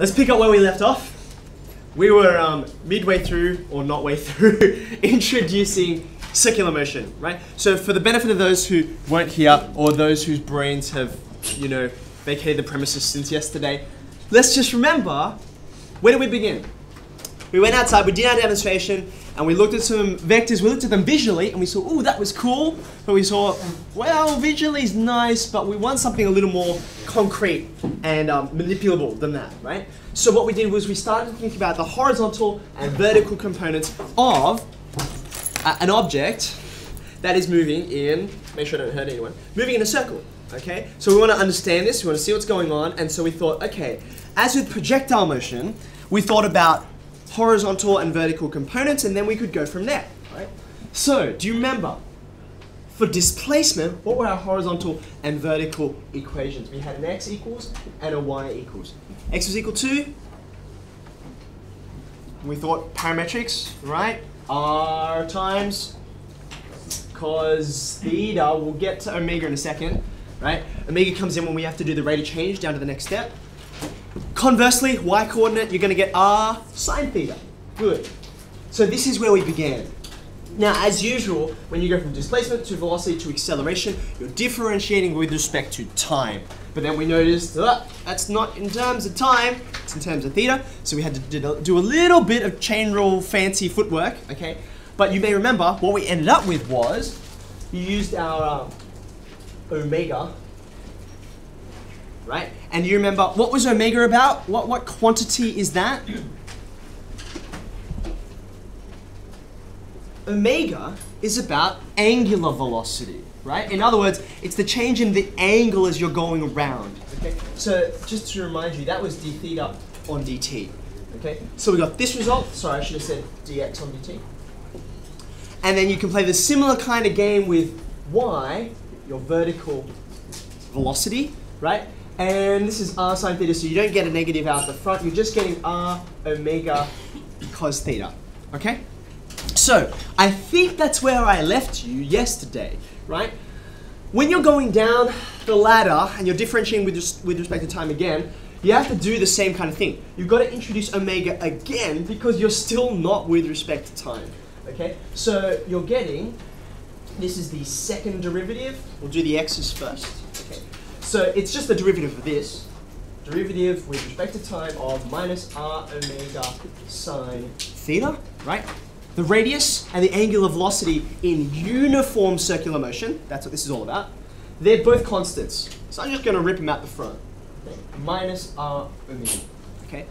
let's pick up where we left off. We were um, midway through, or not way through, introducing circular motion, right? So for the benefit of those who weren't here, or those whose brains have, you know, vacated the premises since yesterday, let's just remember, where did we begin? We went outside, we did our demonstration, and we looked at some vectors, we looked at them visually, and we saw, ooh, that was cool. But we saw, well, visually is nice, but we want something a little more concrete and um, manipulable than that, right? So what we did was we started to think about the horizontal and vertical components of an object that is moving in, make sure I don't hurt anyone, moving in a circle, okay? So we want to understand this, we want to see what's going on, and so we thought, okay, as with projectile motion, we thought about horizontal and vertical components, and then we could go from there, right? So, do you remember? For displacement, what were our horizontal and vertical equations? We had an x equals and a y equals. x was equal to, we thought parametrics, right? r times cos theta, we'll get to omega in a second, right? Omega comes in when we have to do the rate of change down to the next step. Conversely, y coordinate, you're going to get r sine theta. Good. So this is where we began. Now, as usual, when you go from displacement to velocity to acceleration, you're differentiating with respect to time. But then we noticed that that's not in terms of time, it's in terms of theta. So we had to do a little bit of chain rule fancy footwork, okay? But you may remember what we ended up with was you used our uh, omega right? And you remember, what was omega about? What, what quantity is that? omega is about angular velocity, right? In other words, it's the change in the angle as you're going around, okay? So just to remind you, that was d theta on dt, okay? So we got this result, sorry, I should have said dx on dt. And then you can play the similar kind of game with y, your vertical velocity, right? And this is r sine theta, so you don't get a negative out the front. You're just getting r omega cos theta. Okay? So, I think that's where I left you yesterday, right? When you're going down the ladder and you're differentiating with, with respect to time again, you have to do the same kind of thing. You've got to introduce omega again because you're still not with respect to time. Okay? So, you're getting, this is the second derivative. We'll do the x's first. Okay. So it's just the derivative of this. Derivative with respect to time of minus r omega sine theta, right? The radius and the angular velocity in uniform circular motion, that's what this is all about, they're both constants. So I'm just going to rip them out the front. Minus r omega, okay?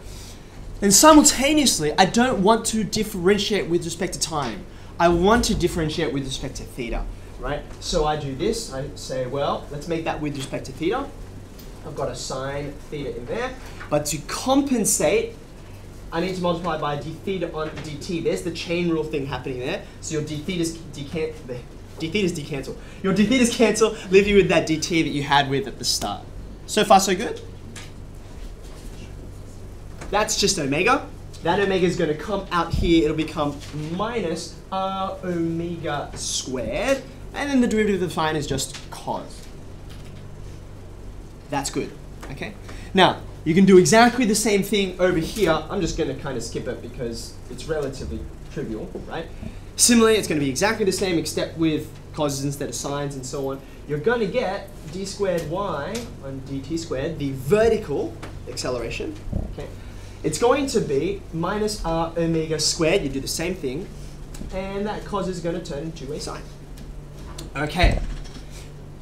And simultaneously, I don't want to differentiate with respect to time. I want to differentiate with respect to theta right? So I do this, I say, well, let's make that with respect to theta. I've got a sine theta in there. But to compensate, I need to multiply by d theta on dt. There's the chain rule thing happening there. So your d theta's decan d theta's decancel. Your d theta's cancel, leave you with that dt that you had with at the start. So far, so good? That's just omega. That omega is going to come out here. It'll become minus r omega squared. And then the derivative of the sine is just cos. That's good, okay? Now, you can do exactly the same thing over here. I'm just going to kind of skip it because it's relatively trivial, right? Similarly, it's going to be exactly the same except with causes instead of sines and so on. You're going to get d squared y on dt squared, the vertical acceleration, okay? It's going to be minus r omega squared. You do the same thing, and that cos is going to turn into a sine. Okay.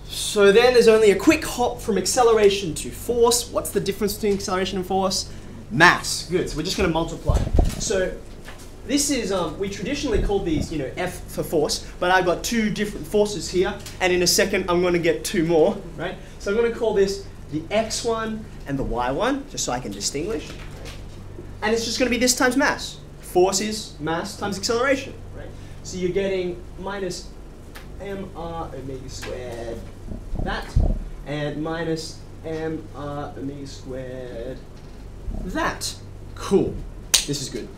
So then there's only a quick hop from acceleration to force. What's the difference between acceleration and force? Mass. Good. So we're just going to multiply. So this is, um, we traditionally call these, you know, F for force, but I've got two different forces here, and in a second I'm going to get two more, right? So I'm going to call this the X one and the Y one, just so I can distinguish. And it's just going to be this times mass. Force is mass times acceleration, right? So you're getting minus mr omega squared that, and minus mr omega squared that. Cool. This is good.